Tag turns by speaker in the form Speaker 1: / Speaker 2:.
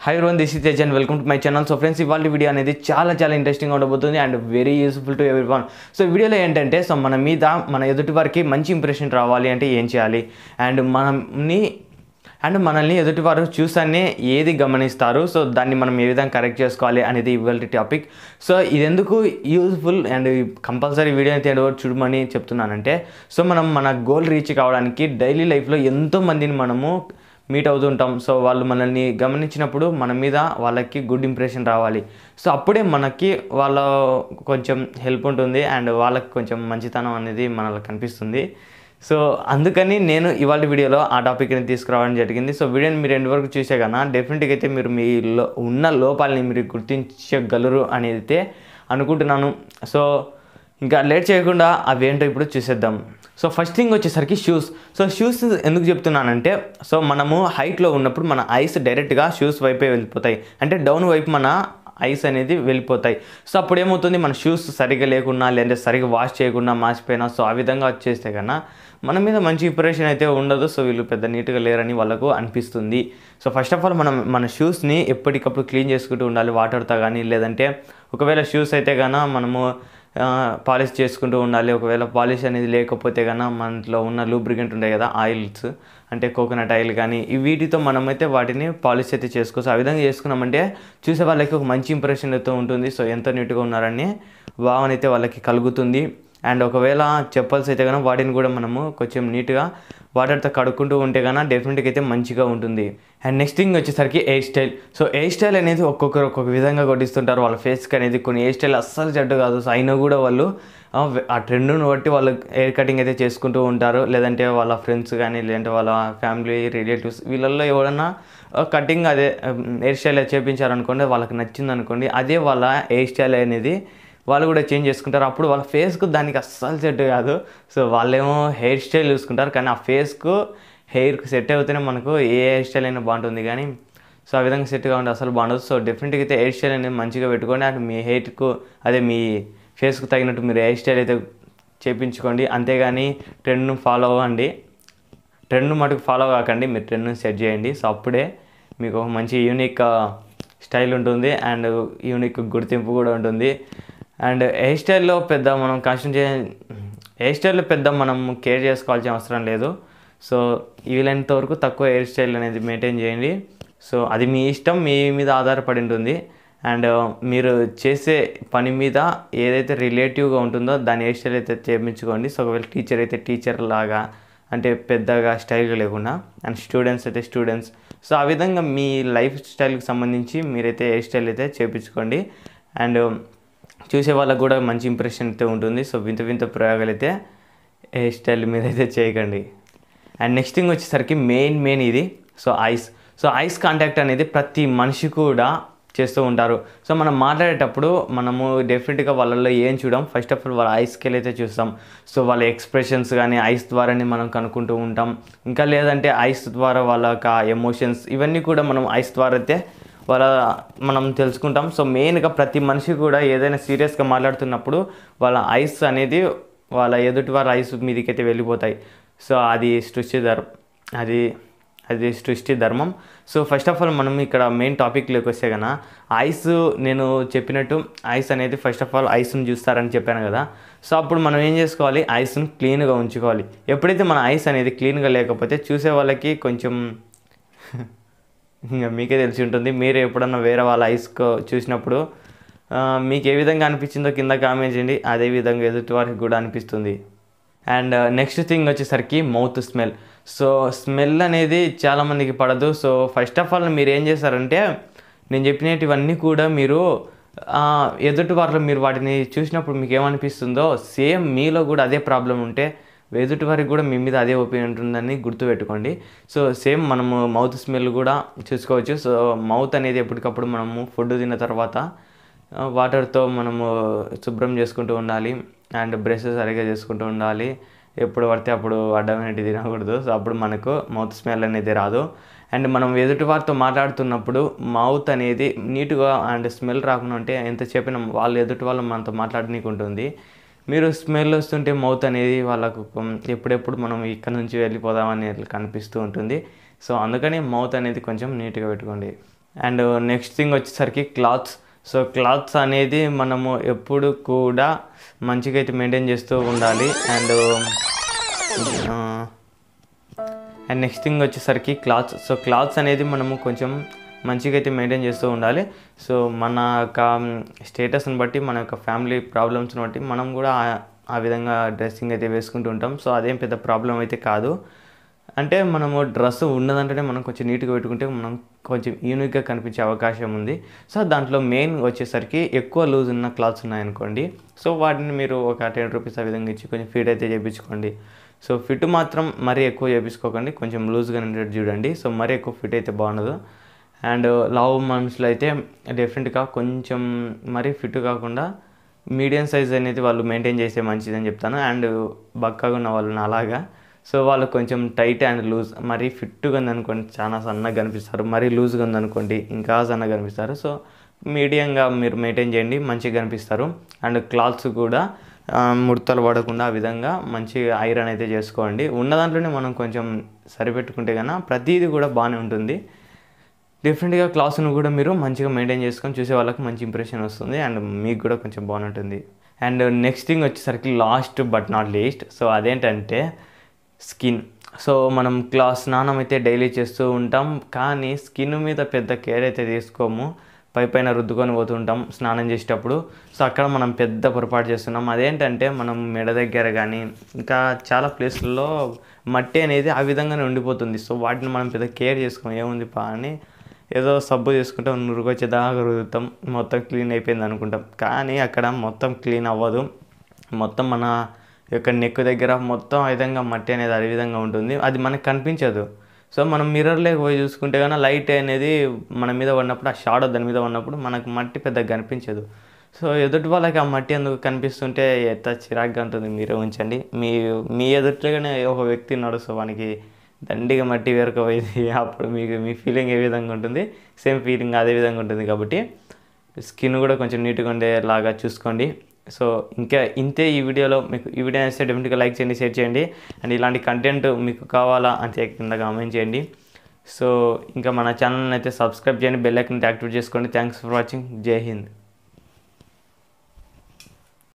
Speaker 1: Hi Ron this is and welcome to my channel so friends ఇవాళ video అనేది చాలా చాలా ఇంట్రెస్టింగ్గా ఉండబోతుంది and very useful to every so వీడియోలో ఏంటంటే సో మన మీద మన ఎదుటి వారికి మంచి ఇంప్రెషన్ రావాలి అంటే ఏం చేయాలి? అండ్ మనని అండ్ మనల్ని ఎదుటివారు చూసానే ఏది గమనిస్తారు? సో దాన్ని మనం ఏ విధంగా కరెక్ట్ చేసుకోవాలి అనేది ఇవాళ టాపిక్ సో ఇది ఎందుకు యూజ్ఫుల్ అండ్ కంపల్సరీ వీడియో అయితే ఎవరు చూడమని చెప్తున్నానంటే సో మనం మన గోల్ రీచ్ కావడానికి డైలీ లైఫ్లో ఎంతో మందిని మనము మీట్ అవుతుంటాం సో వాళ్ళు మనల్ని గమనించినప్పుడు మన మీద వాళ్ళకి గుడ్ ఇంప్రెషన్ రావాలి. సో అప్పుడే మనకి వాళ్ళ కొంచెం హెల్ప్ ఉంటుంది అండ్ వాళ్ళకి కొంచెం మంచితనం అనేది మనకు కనిపిస్తుంది. సో అందుకని నేను ఇవాళ వీడియోలో ఆ టాపిక్ని తీసుకురావడం జరిగింది. సో వీడియోని మీరు ఎండ్ వరకు చూసే కన్నా డెఫినెట్గా అయితే మీరు మీ లో ఉన్న లోపాలని మీరు గుర్తించగలరు అనేది అయితే అనుకుంటున్నాను. సో ఇంకా లేట్ చేయకుండా అవి ఏంటో ఇప్పుడు చూసేద్దాం. సో ఫస్ట్ థింగ్ వచ్చేసరికి షూస్. సో షూస్ ఎందుకు చెప్తున్నానంటే సో మనము హైట్లో ఉన్నప్పుడు మన ఐస్ డైరెక్ట్గా షూస్ వైపే వెళ్ళిపోతాయి. అంటే డౌన్ వైపు మన ఐస్ అనేది వెళ్ళిపోతాయి. సో అప్పుడు ఏమవుతుంది మన షూస్ సరిగ్గా లేకున్నా లేదంటే సరిగ్గా వాష్ చేయకుండా మార్చిపోయినా సో ఆ విధంగా వచ్చేస్తే కన్నా మన మీద మంచి ఇంప్రెషన్ అయితే ఉండదు. సో వీళ్ళు పెద్ద నీట్గా లేరని వాళ్ళకు అనిపిస్తుంది. సో ఫస్ట్ ఆఫ్ ఆల్ మనం మన షూస్ని ఎప్పటికప్పుడు క్లీన్ చేసుకుంటూ ఉండాలి. వాటర్తో కానీ లేదంటే ఒకవేళ షూస్ అయితే కన్నా మనము పాలిష్ చేసుకుంటూ ఉండాలి. ఒకవేళ పాలిష్ అనేది లేకపోతే కన్నా మనలో ఉన్న లూబ్రికెంట్ ఉంటాయి కదా ఆయిల్స్ అంటే కోకోనట్ ఆయిల్ కానీ వీటితో మనమైతే వాటిని పాలిష్ అయితే చేసుకోవచ్చు. ఆ విధంగా చేసుకున్నామంటే చూసే వాళ్ళకి ఒక మంచి ఇంప్రెషన్ అయితే ఉంటుంది. సో ఎంత నీట్గా ఉన్నారని భావన అయితే వాళ్ళకి కలుగుతుంది. అండ్ ఒకవేళ చెప్పల్స్ అయితే కనుక వాటిని కూడా మనము కొంచెం నీట్గా వాటర్తో కడుక్కుంటూ ఉంటే కన్నా డెఫినెట్గా అయితే మంచిగా ఉంటుంది. అండ్ నెక్స్ట్ థింగ్ వచ్చేసరికి hair style so hair style అనేది ఒక్కొక్కరు ఒక్కొక్క విధంగా కొట్టిస్తుంటారు. వాళ్ళ ఫేస్కి అనేది కొన్ని హెయిర్ స్టైల్ అస్సలు చెడ్డు కాదు. సో అయినా కూడా వాళ్ళు ఆ, ట్రెండ్ను బట్టి వాళ్ళు హెయిర్ కటింగ్ అయితే చేసుకుంటూ ఉంటారు. లేదంటే వాళ్ళ ఫ్రెండ్స్ కానీ లేదంటే వాళ్ళ ఫ్యామిలీ రిలేటివ్స్ వీళ్ళల్లో ఎవరన్నా కటింగ్ అదే హెయిర్ స్టైల్ చేపించారనుకోండి వాళ్ళకి నచ్చింది అనుకోండి అదే వాళ్ళ హెయిర్ స్టైల్ అనేది వాళ్ళు కూడా చేంజ్ చేసుకుంటారు. అప్పుడు వాళ్ళ ఫేస్కు దానికి అస్సలు సెట్ కాదు. సో వాళ్ళేమో హెయిర్ స్టైల్ చూసుకుంటారు. కానీ ఆ ఫేస్కు హెయిర్కి సెట్ అవుతేనే మనకు ఏ హెయిర్ స్టైల్ అయినా బాగుంటుంది. కానీ సో ఆ విధంగా సెట్ కావాలంటే అసలు బాగుండదు. సో డెఫినెట్గా అయితే హెయిర్ స్టైల్ అనేది మంచిగా పెట్టుకోండి. అండ్ మీ హెయిర్కు అదే మీ ఫేస్కు తగినట్టు మీరు హెయిర్ స్టైల్ అయితే చేపించుకోండి. అంతేగాని ట్రెండ్ను ఫాలో అవ్వండి. ట్రెండ్ మటుకు ఫాలో కాకండి. మీరు ట్రెండ్ను సెట్ చేయండి. సో అప్పుడే మీకు ఒక మంచి యూనిక్ స్టైల్ ఉంటుంది. అండ్ యూనిక్ గుర్తింపు కూడా ఉంటుంది. అండ్ హెయిర్ స్టైల్లో పెద్ద మనం కాన్సన్ట్రే హెయిర్ స్టైల్లో పెద్ద మనం కేర్ చేసుకోవాల్సిన అవసరం లేదు. సో వీలైనంత వరకు తక్కువ హెయిర్ స్టైల్ అనేది మెయింటైన్ చేయండి. సో అది మీ ఇష్టం మీ మీద ఆధారపడి ఉంటుంది. అండ్ మీరు చేసే పని మీద ఏదైతే రిలేటివ్గా ఉంటుందో దాని హెయిర్ స్టైల్ అయితే చేయించుకోండి. సో ఒకవేళ టీచర్ అయితే టీచర్ లాగా అంటే పెద్దగా స్టైల్గా లేకుండా అండ్ స్టూడెంట్స్ అయితే స్టూడెంట్స్. సో ఆ విధంగా మీ లైఫ్ స్టైల్కి సంబంధించి మీరైతే హెయిర్ స్టైల్ అయితే చేయించుకోండి. అండ్ చూసే వాళ్ళకు కూడా మంచి ఇంప్రెషన్ అయితే ఉంటుంది. సో వింత వింత ప్రయోగాలు అయితే హెయిర్ స్టైల్ మీద అయితే చేయకండి. అండ్ నెక్స్ట్ థింగ్ వచ్చేసరికి మెయిన్ మెయిన్ ఇది. So eyes so eyes contact అనేది ప్రతి మనిషి కూడా చేస్తూ ఉంటారు. సో మనం మాట్లాడేటప్పుడు మనము డెఫినెట్గా వాళ్ళల్లో ఏం చూడం? ఫస్ట్ ఆఫ్ ఆల్ వాళ్ళ ఐస్కి అయితే చూస్తాం. సో వాళ్ళ ఎక్స్ప్రెషన్స్ కానీ ఐస్ ద్వారానే మనం కనుక్కుంటూ ఉంటాం. ఇంకా లేదంటే ఐస్ ద్వారా వాళ్ళ యొక్క ఎమోషన్స్ ఇవన్నీ కూడా మనం ఐస్ ద్వారా అయితే వాళ్ళ మనం తెలుసుకుంటాం. సో మెయిన్గా ప్రతి మనిషి కూడా ఏదైనా సీరియస్గా మాట్లాడుతున్నప్పుడు వాళ్ళ ఐస్ అనేది వాళ్ళ ఎదుటి వారి ఐస్ మీదకి అయితే వెళ్ళిపోతాయి. సో అది సృష్టి ధర్మం అది అది సృష్టి ధర్మం. సో ఫస్ట్ ఆఫ్ ఆల్ మనం ఇక్కడ మెయిన్ టాపిక్లోకి వస్తే కదా ఐస్ నేను చెప్పినట్టు ఐస్ అనేది ఫస్ట్ ఆఫ్ ఆల్ ఐస్ని చూస్తారని చెప్పాను కదా. సో అప్పుడు మనం ఏం చేసుకోవాలి? ఐస్ను క్లీన్గా ఉంచుకోవాలి. ఎప్పుడైతే మన ఐస్ అనేది క్లీన్గా లేకపోతే చూసే వాళ్ళకి కొంచెం మీకే తెలిసి ఉంటుంది. మీరు ఎప్పుడన్నా వేరే వాళ్ళ ఐస్కో చూసినప్పుడు మీకు ఏ విధంగా అనిపించిందో కింద కామెంట్ చేయండి. అదే విధంగా ఎదుటి వారికి కూడా అనిపిస్తుంది. అండ్ నెక్స్ట్ థింగ్ వచ్చేసరికి మౌత్ స్మెల్ సో స్మెల్ అనేది చాలామందికి పడదు. సో ఫస్ట్ ఆఫ్ ఆల్ మీరు ఏం చేస్తారంటే నేను చెప్పినటివన్నీ కూడా మీరు ఎదుటి వారిలో మీరు వాటిని చూసినప్పుడు మీకు ఏమనిపిస్తుందో సేమ్ మీలో కూడా అదే ప్రాబ్లం ఉంటే ఎదుటి వారికి కూడా మీ మీద అదే ఒపీనియన్ ఉంటుందని గుర్తుపెట్టుకోండి సో సేమ్ మనము మౌత్ స్మెల్ కూడా చూసుకోవచ్చు. సో మౌత్ అనేది ఎప్పటికప్పుడు మనము ఫుడ్ తిన్న తర్వాత వాటర్తో మనము శుభ్రం చేసుకుంటూ ఉండాలి. అండ్ బ్రష్ సరిగా చేసుకుంటూ ఉండాలి. ఎప్పుడు పడితే అప్పుడు అడ్డమైనది తినకూడదు. సో అప్పుడు మనకు మౌత్ స్మెల్ అనేది రాదు. అండ్ మనం ఎదుటి వారితో మాట్లాడుతున్నప్పుడు మౌత్ అనేది నీట్గా అండ్ స్మెల్ రాకుండా ఉంటే ఎంత చెప్పినా వాళ్ళు ఎదుటి వాళ్ళు మనతో మాట్లాడనీకుంటుంది. ఉంటుంది మీరు స్మెల్ వస్తుంటే మౌత్ అనేది వాళ్ళకు ఎప్పుడెప్పుడు మనం ఇక్కడ నుంచి వెళ్ళిపోదామని కనిపిస్తూ ఉంటుంది. సో అందుకని మౌత్ అనేది కొంచెం నీట్గా పెట్టుకోండి. అండ్ నెక్స్ట్ థింగ్ వచ్చేసరికి క్లాత్స్ సో క్లాత్స్ అనేది మనము ఎప్పుడు కూడా మంచిగా అయితే మెయింటైన్ చేస్తూ ఉండాలి. అండ్ అండ్ నెక్స్ట్ థింగ్ వచ్చేసరికి క్లాత్స్ సో క్లాత్స్ అనేది మనము కొంచెం మంచిగా అయితే మెయింటైన్ చేస్తూ ఉండాలి. సో మన యొక్క స్టేటస్ని బట్టి మన యొక్క ఫ్యామిలీ ప్రాబ్లమ్స్ని బట్టి మనం కూడా ఆ- విధంగా డ్రెస్సింగ్ అయితే వేసుకుంటూ ఉంటాం. సో అదేం పెద్ద ప్రాబ్లం అయితే కాదు. అంటే మనము డ్రెస్ ఉన్నదంటేనే మనం కొంచెం నీట్గా పెట్టుకుంటే మనం కొంచెం యూనిక్గా కనిపించే అవకాశం ఉంది. సో దాంట్లో మెయిన్ వచ్చేసరికి ఎక్కువ లూజ్ ఉన్న క్లాత్స్ ఉన్నాయనుకోండి. సో వాటిని మీరు ఒక టెన్ రూపీస్ ఆ విధంగా ఇచ్చి కొంచెం ఫిట్ అయితే చేయించుకోండి సో ఫిట్ మాత్రం మరీ ఎక్కువ చేయించుకోకండి కొంచెం లూజ్గా ఉండేది చూడండి. సో మరీ ఎక్కువ ఫిట్ అయితే బాగుండదు. అండ్ లావు మనుషులు అయితే డెఫినెట్గా కొంచెం మరీ ఫిట్ కాకుండా మీడియం సైజ్ అనేది వాళ్ళు మెయింటైన్ చేస్తే మంచిదని చెప్తాను. అండ్ బక్కగా ఉన్న వాళ్ళని అలాగా. సో వాళ్ళు కొంచెం టైట్ అండ్ లూజ్ మరీ ఫిట్గా ఉందనుకోండి చాలా సన్నగా కనిపిస్తారు. మరీ లూజ్గా ఉందనుకోండి ఇంకా సన్నగా కనిపిస్తారు. సో మీడియంగా మీరు మెయింటైన్ చేయండి మంచిగా కనిపిస్తారు. అండ్ క్లాత్స్ కూడా ముడతలు పడకుండా ఆ విధంగా మంచి ఐరన్ అయితే చేసుకోండి. ఉన్న దాంట్లోనే మనం కొంచెం సరిపెట్టుకుంటే కన్నా ప్రతిదీ కూడా బాగానే ఉంటుంది. డిఫరెంట్గా క్లాస్ను కూడా మీరు మంచిగా మెయింటైన్ చేసుకొని చూసే వాళ్ళకి మంచి ఇంప్రెషన్ వస్తుంది అండ్ మీకు కూడా కొంచెం బాగుంటుంది. అండ్ నెక్స్ట్ థింగ్ వచ్చేసరికి last but not least so అదేంటంటే స్కిన్ సో మనం క్లాస్ స్నానం అయితే డైలీ చేస్తూ ఉంటాం కానీ స్కిన్ మీద పెద్ద కేర్ అయితే తీసుకోము. పై పైన రుద్దుకొని పోతుంటాం స్నానం చేసేటప్పుడు. సో అక్కడ మనం పెద్ద పొరపాటు చేస్తున్నాం. అదేంటంటే మనం మెడ దగ్గర కానీ ఇంకా చాలా ప్లేస్లలో మట్టి అనేది ఆ విధంగానే ఉండిపోతుంది. సో వాటిని మనం పెద్ద కేర్ చేసుకోము. ఏముంది పా అని ఏదో సబ్బు చేసుకుంటాం నురుగొచ్చేదాకా రుద్దుతాం మొత్తం క్లీన్ అయిపోయింది అనుకుంటాం. కానీ అక్కడ మొత్తం క్లీన్ అవ్వదు. మొత్తం మన యొక్క నెక్ దగ్గర మొత్తం విధంగా మట్టి అనేది అదే విధంగా ఉంటుంది. అది మనకు కనిపించదు. సో మనం మిర్రర్లోకి పోయి చూసుకుంటే కానీ లైట్ అనేది మన మీద పడినప్పుడు ఆ షాడో దాని మీద ఉన్నప్పుడు మనకు మట్టి పెద్దగా కనిపించదు. సో ఎదుటి వాళ్ళకి ఆ మట్టి ఎందుకు కనిపిస్తుంటే ఎంత చిరాగ్గా ఉంటుంది. మీరే ఉంచండి మీ మీ ఎదుట్లోనే ఒక వ్యక్తి నడుస్తూ వానికి దండిగా మట్టి వేరకపోయింది అప్పుడు మీకు మీ ఫీలింగ్ ఏ విధంగా ఉంటుంది? సేమ్ ఫీలింగ్ అదే విధంగా ఉంటుంది కాబట్టి స్కిన్ కూడా కొంచెం నీట్గా ఉండేలాగా చూసుకోండి. సో ఇంకా ఇంతే ఈ వీడియోలో మీకు ఈ వీడియో నచ్చితే డెఫినెట్గా లైక్ చేయండి షేర్ చేయండి. అండ్ ఇలాంటి కంటెంట్ మీకు కావాలా అంతే కింద కామెంట్ చేయండి. సో ఇంకా మన ఛానల్ని అయితే సబ్స్క్రైబ్ చేయండి బెల్ ఐకన్ యాక్టివేట్ చేసుకోండి. థ్యాంక్స్ ఫర్ వాచింగ్ జై హింద్